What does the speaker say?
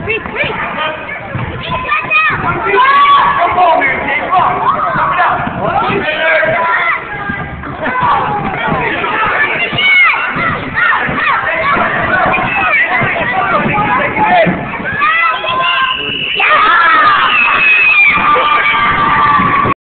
Reese, Reese!